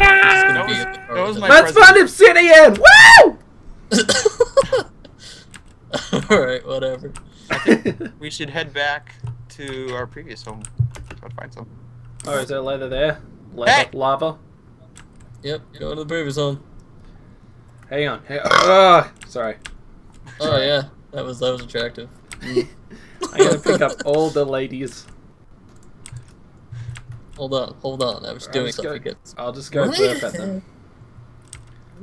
It's gonna That was- in the car that was my. Let's find obsidian! Woo! Alright, whatever. We should head back to our previous home. Try to find some. oh, is there leather there? Leather, Hey! lava. Yep, go to the previous home. Hang on. Hang Ugh, sorry. Oh yeah, that was that was attractive. I gotta pick up all the ladies. Hold on, hold on. I was I'll doing just go- something good. I'll just go burp at them.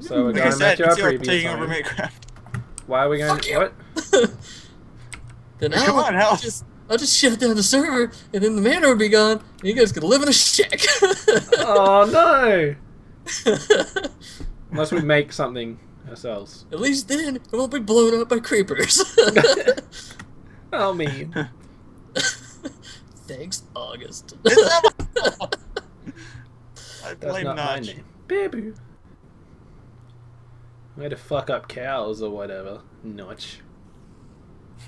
So we're Like going back said, to our it's your previous taking over home. Minecraft. Why are we going? To, you. What? then Come I'll on, Hal. just I'll just shut down the server, and then the mana will be gone, and you guys can live in a shack. Oh no! Unless we make something ourselves. At least then it won't be blown up by creepers. Oh mean. Thanks, August. It's not. I That's blame not my Notch. name. Baby. Way to fuck up cows or whatever. Notch.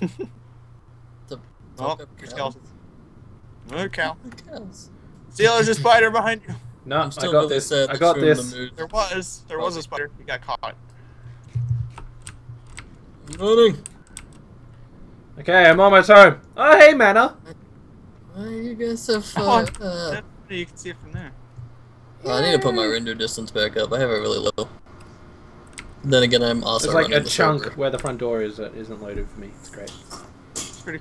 The Oh, fuck up your cow. skeletons. Look, Cows. See, there's a spider behind you. No, I'm I still got really this. I got this. the mood. There was. There was a spider. He got caught. I'm running. Okay, I'm almost home. Oh hey, Manna. Why you guys so Oh, far? Uh, That- you can see it from there. I need to put my render distance back up. I have it really low. Then again, I'm also There's like a the chunk server. where the front door is that isn't loaded for me. It's great. It's pretty.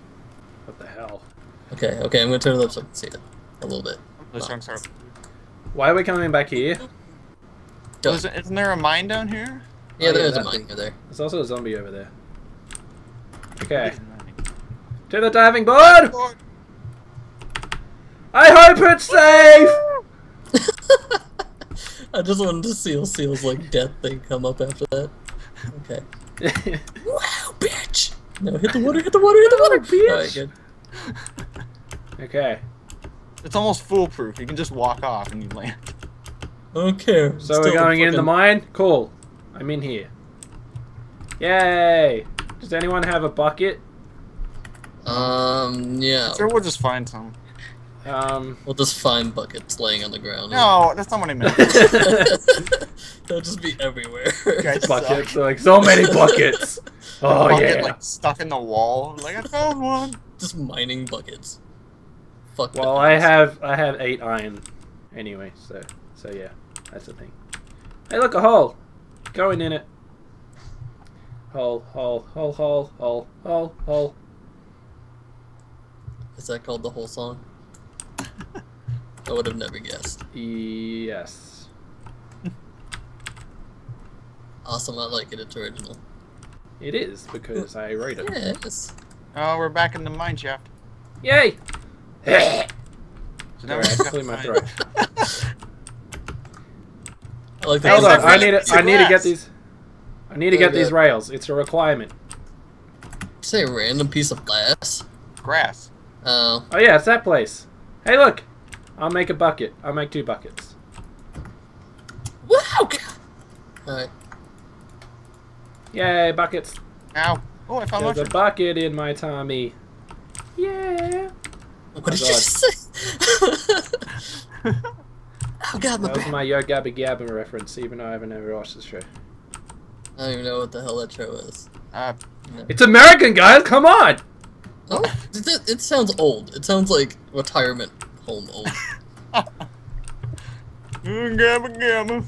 What the hell? Okay, okay, I'm gonna turn it up so I can see it a little bit. Those chunks are. Why are we coming back here? Go. Isn't, isn't there a mine down here? Yeah, Oh, there yeah, is a mine thing. there. There's also a zombie over there. Okay. To the diving board! I hope it's safe! I just wanted to see Seal's like death thing come up after that. Okay. Wow, bitch! No, hit the water, hit the water, hit the water! bitch. Alright, good. okay. It's almost foolproof. You can just walk off and you land. I don't care. So Still we're going in the mine? Cool. I'm in here. Yay! Does anyone have a bucket? Um, yeah. Sure, we'll just find some. Um. We'll just find buckets laying on the ground. No, that's not what I meant. They'll just be everywhere. Guys, buckets. Like so many buckets. Oh Bucket, yeah. like stuck in the wall. Like I found one. just mining buckets. Fuck Well, I have I have eight iron, anyway. So so yeah, that's the thing. Hey, look a hole. Going in it. Hole, hole, hole, hole, hole, hole, hole. Is that called the whole song? I would have never guessed. Yes. Awesome, I like it. It's original. It is because I wrote it. Yes. Oh, we're back in the mine shaft. Yay! So now Sorry, we I just gotta my throat. I like Hold on, I need to. I need to get these. I need to get these uh, rails. It's a requirement. Say a random piece of glass. Grass. Oh, Oh yeah, it's that place. Hey, look. I'll make a bucket. I'll make two buckets. wow! Alright. Yay, buckets. Ow. Oh, I found There's a bucket in my tummy. Yeah. What did Oh, you God. just say? oh god, my That was my Yo Gabba Gabba reference, even though I haven't ever watched the show. I don't even know what the hell that show is. Uh, It's American, guys. Come on. Oh, it, it, it sounds old. It sounds like retirement home old. mm, gamma gamma.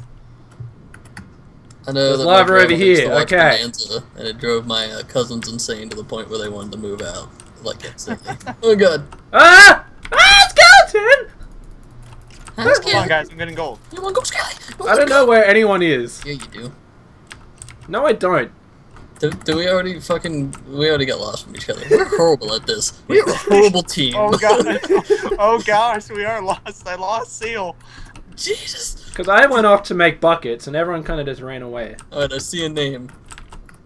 I know There's that lava my over grandma to here, okay. Bonanza, and it drove my uh, cousins insane to the point where they wanted to move out, like instantly. oh god. Ah! Ah! Skeleton! Hi, Come on, guys. I'm getting gold. You wanna go, Skelly? I don't go? know where anyone is. Yeah, you do. No, I don't. Do, do we already fucking? We already got lost from each other. We're horrible at this. We're a horrible team. Oh god. oh gosh, we are lost. I lost Seal. Jesus. Because I went off to make buckets, and everyone kind of just ran away. All right, I see a name.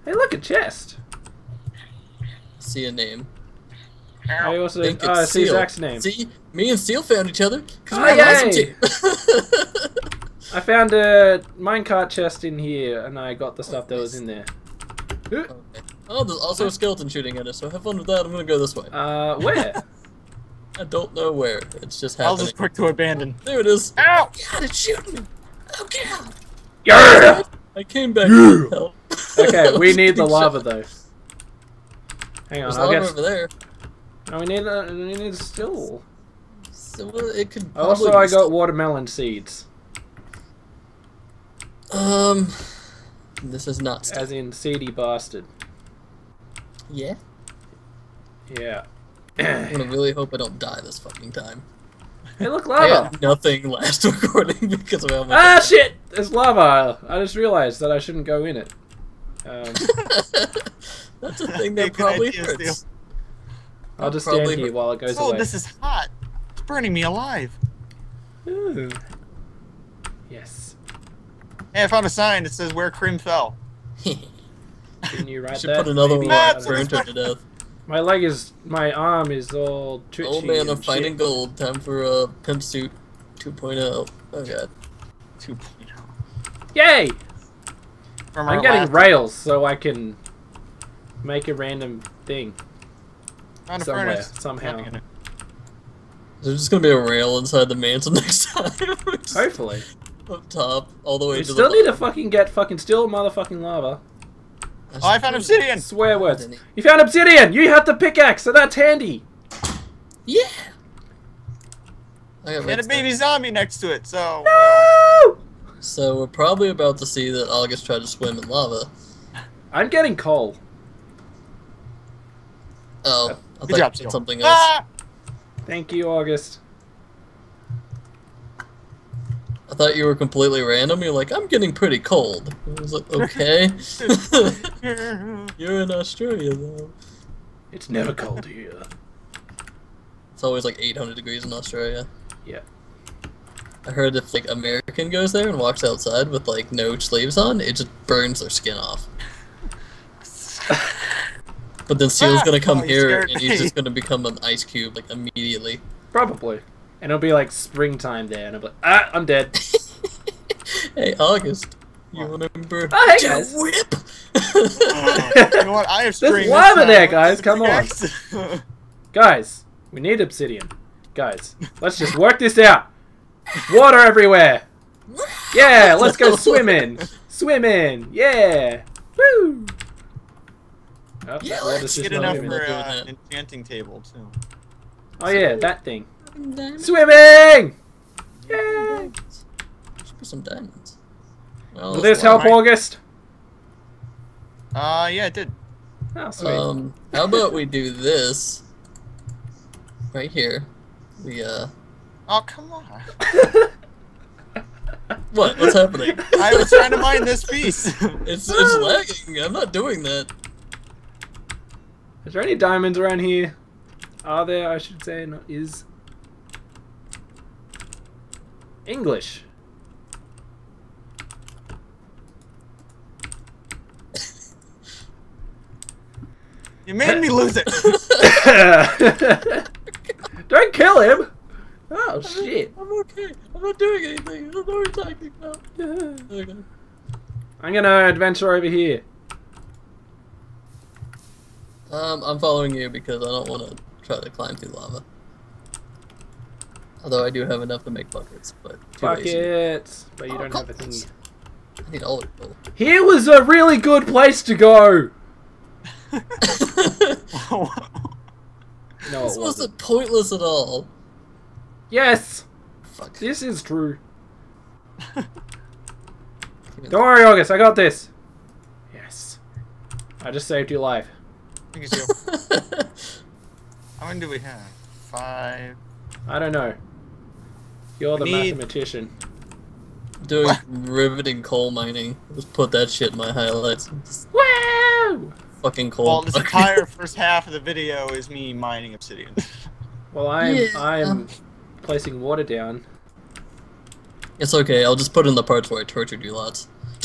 Hey, look, a chest. see a name. I Ow. also think oh, I it's see Seal. Zach's name. See, me and Seal found each other because Oh, we're an awesome yay. I found a minecart chest in here, and I got the stuff that was in there. Ooh, okay. Oh, there's also a skeleton shooting at us, so have fun with that. I'm gonna go this way. Uh, where? I don't know where. It's just happening. I was happening. just quick to abandon. There it is. Ow! God, it's shooting me. Oh God! Yeah! I came back Yeah. to help. Okay, we need the lava shot. though. Hang on, There's I'll lava get. over there. No, we need a, we need a still. So uh, it could. Also, I got watermelon seeds, Um, this is not. Stuff. as in seedy bastard. Yeah. Yeah. I'm gonna really hope I don't die this fucking time. hey, look, I lava! nothing last recording because of how much. Ah, shit! There's lava! I just realized that I shouldn't go in it. Um, That's a thing Hey, that good probably idea, hurts. Steel. I'll just Probably stand here while it goes Oh, away. this is hot. It's burning me alive. Ooh. Yes. Hey, I found a sign that says where Crim fell. Can you write should that? put another one on burnt her to death. My leg is, my arm is all twitchy. Oh man, I'm and fighting shit. gold. Time for a uh, pimp suit 2.0. Oh god. 2.0. Yay! From I'm getting last- rails so I can make a random thing. found a somewhere, furnace. somehow. Nothing in it. There's just gonna be a rail inside the mansion next time. Hopefully. Up top, all the way We to still the need to fucking get fucking still motherfucking lava. Oh, I found obsidian. Swear words. You found obsidian! You have the pickaxe, so that's handy! Yeah. I got And a mixed up. baby zombie next to it. So No! So we're probably about to see that August tried to swim in lava. I'm getting coal. Oh, I good thought job, you Steel. said something else. Ah! Thank you, August. I thought you were completely random. You're like, I'm getting pretty cold. I was like, okay. You're in Australia though. It's never cold here. It's always like 800 degrees in Australia. Yeah. I heard if like American goes there and walks outside with like no sleeves on, it just burns their skin off. But then Seal's Ah! gonna come Oh, here scared and me. he's just gonna become an ice cube like immediately. Probably. And it'll be like springtime there, and I'll be like, ah, I'm dead. hey, August, you What? remember? Oh, hey, to guys. Whip. you know what? I have There's string. lava there, guys, come on. Guys, we need obsidian. Guys, let's just work this out. Water everywhere. Yeah, let's go swimming. Swimming. Yeah. Woo. Oh, Yeah, that water's let's just Get not enough even for doing uh, an enchanting table too. Oh yeah, that thing. Diamonds. Swimming. Yay. Should put some diamonds. Well, Will this help, Right. August? Uh, yeah, it did. Oh, sweet. Um, how about we do this right here? We uh, Oh, come on. what? What's happening? I was trying to mine this piece. It's it's lagging. I'm not doing that. Is there any diamonds around here? Are there? I should say. Not is. English. you made me lose it. Don't kill him. Oh shit. I'm okay. I'm not doing anything. I don't know what you're talking about. Okay. I'm gonna adventure over here. Um, I'm following you because I don't want to try to climb through lava. Although I do have enough to make buckets, but too lazy. Buckets. But you Oh, don't have a thing. I need all of. Here was a really good place to go. No, this wasn't. wasn't pointless at all. Yes, Fuck. this is true. Don't worry, August. I got this. Yes. I just saved your life. Thank you, How many do we have? Five. I don't know. You're the need- mathematician. Doing riveting coal mining. Just put that shit in my highlights. Just Woo! fucking coal. Well, this entire first half of the video is me mining obsidian. Well, I'm Yeah. I'm placing water down. It's okay. I'll just put in the parts where I tortured you lots.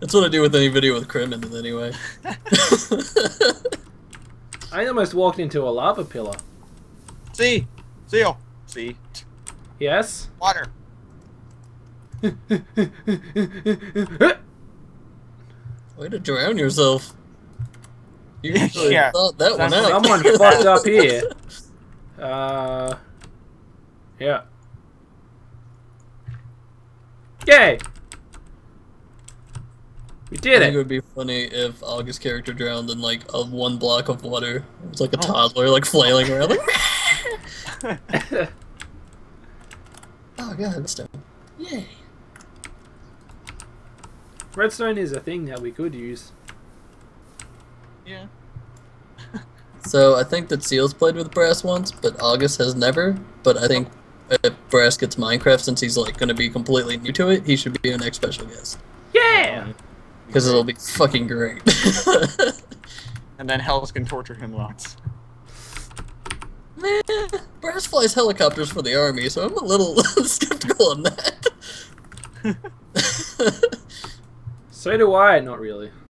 That's what I do with any video with Crim in it anyway. I almost walked into a lava pillar. See, Seal. See, Yes. water. Way to drown yourself. You really Yeah. thought that one out. Someone fucked up here. Uh. Yeah. Yay! We did I did think it it. would be funny if August's character drowned in like a one block of water. It's like a Oh. toddler, like flailing around. Like, oh god, this time. Yay! Redstone is a thing that we could use. yeah. So I think that Seals played with Brass once, but August has never. But I think if Brass gets Minecraft, since he's like going to be completely new to it, he should be our next special guest Yeah! Um, because it'll be fucking great. And then Hells can torture him lots. Brass flies helicopters for the army, so I'm a little skeptical on that. So do I, not really.